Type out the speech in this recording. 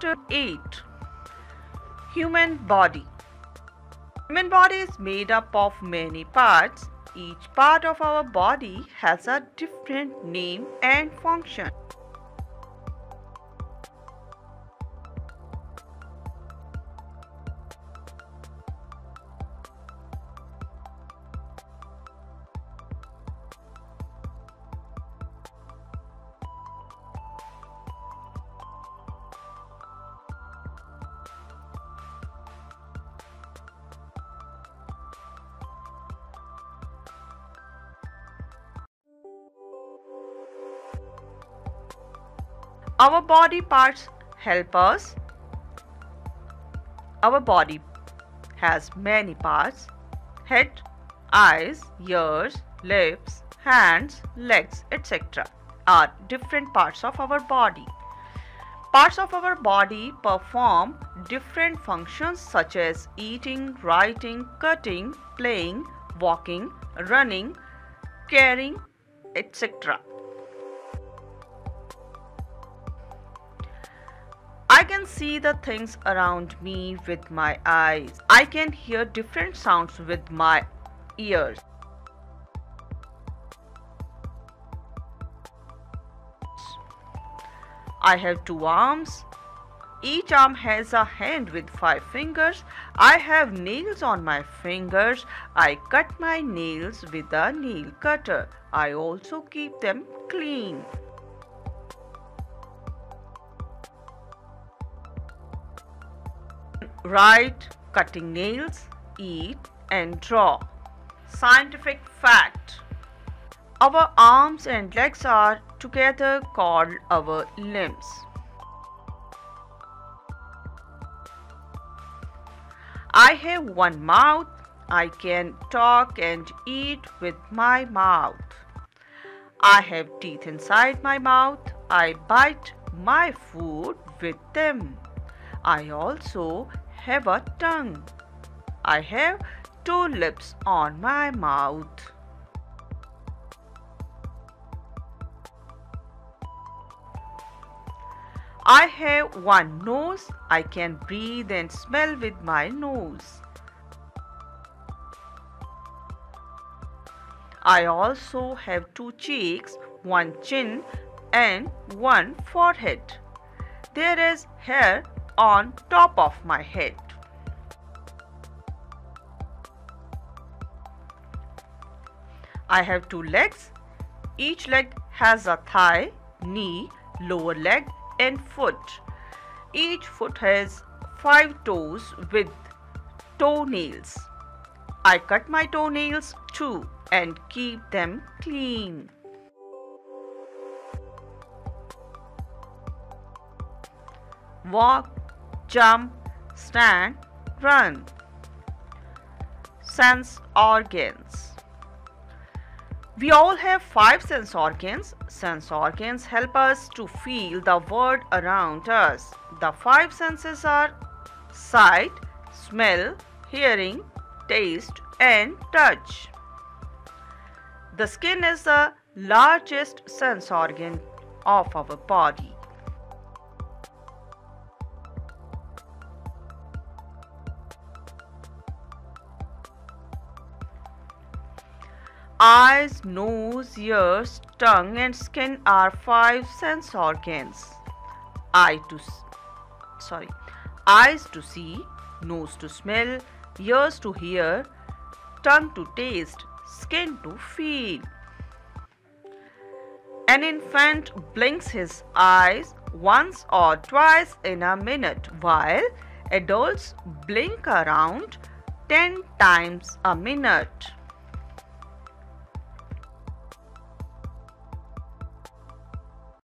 Chapter 8 Human Body Human body is made up of many parts. Each part of our body has a different name and function. Our body parts help us. Our body has many parts head, eyes, ears, lips, hands, legs, etc. are different parts of our body. Parts of our body perform different functions such as eating, writing, cutting, playing, walking, running, caring, etc. I can see the things around me with my eyes. I can hear different sounds with my ears. I have two arms. Each arm has a hand with five fingers. I have nails on my fingers. I cut my nails with a nail cutter. I also keep them clean. Write, cutting nails, eat and draw. Scientific fact Our arms and legs are together called our limbs. I have one mouth. I can talk and eat with my mouth. I have teeth inside my mouth. I bite my food with them. I also have a tongue. I have two lips on my mouth. I have one nose. I can breathe and smell with my nose. I also have two cheeks, one chin and one forehead. There is hair on top of my head. I have two legs. Each leg has a thigh, knee, lower leg and foot. Each foot has five toes with toenails. I cut my toenails too and keep them clean. Walk, jump, stand, run. Sense organs. We all have five sense organs. Sense organs help us to feel the world around us. The five senses are sight, smell, hearing, taste, and touch. The skin is the largest sense organ of our body. Eyes, nose, ears, tongue and skin are five sense organs. Eye to sorry, eyes to see, nose to smell, ears to hear, tongue to taste, skin to feel. An infant blinks his eyes once or twice in a minute while adults blink around 10 times a minute.